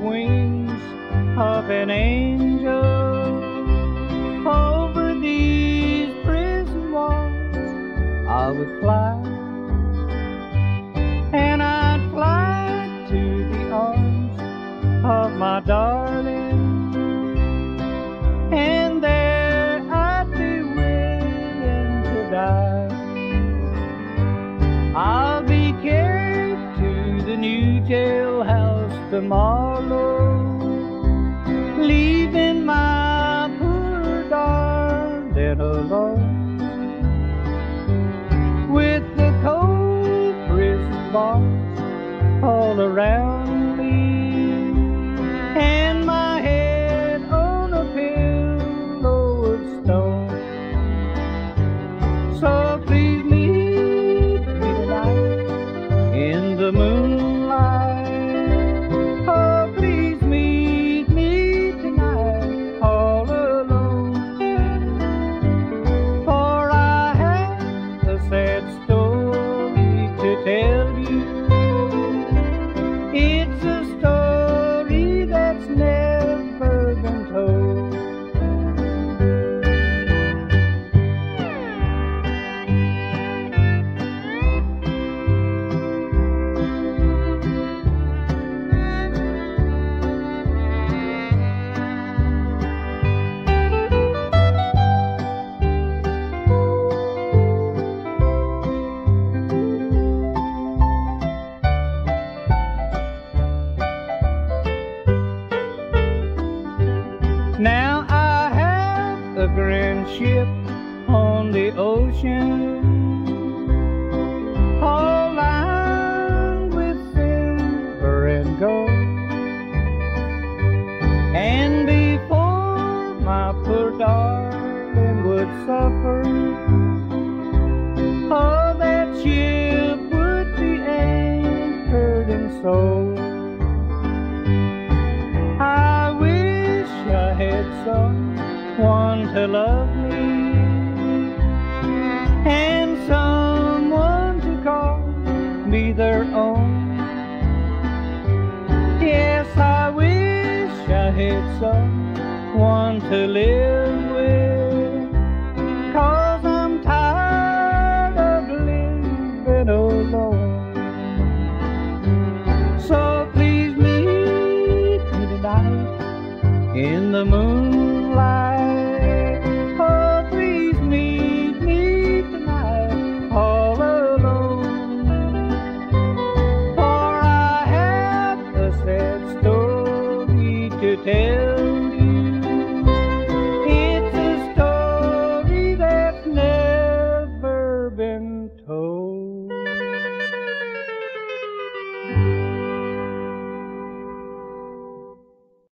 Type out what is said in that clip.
wings of an angel. Over these prison walls I would fly. And I'd fly to the arms of my darling tomorrow, leaving my poor darling alone with the cold prison bars all around me and my head on a pillow of stone. So please a grand ship on the ocean, all lined with silver and gold. And before my poor darling would suffer, oh, that ship would be anchored and sold. I wish I had someone to love me and someone to call me their own. Yes, I wish I had someone to live with. Cause I'm tired of living alone. So please meet me tonight in the moonlight. Tell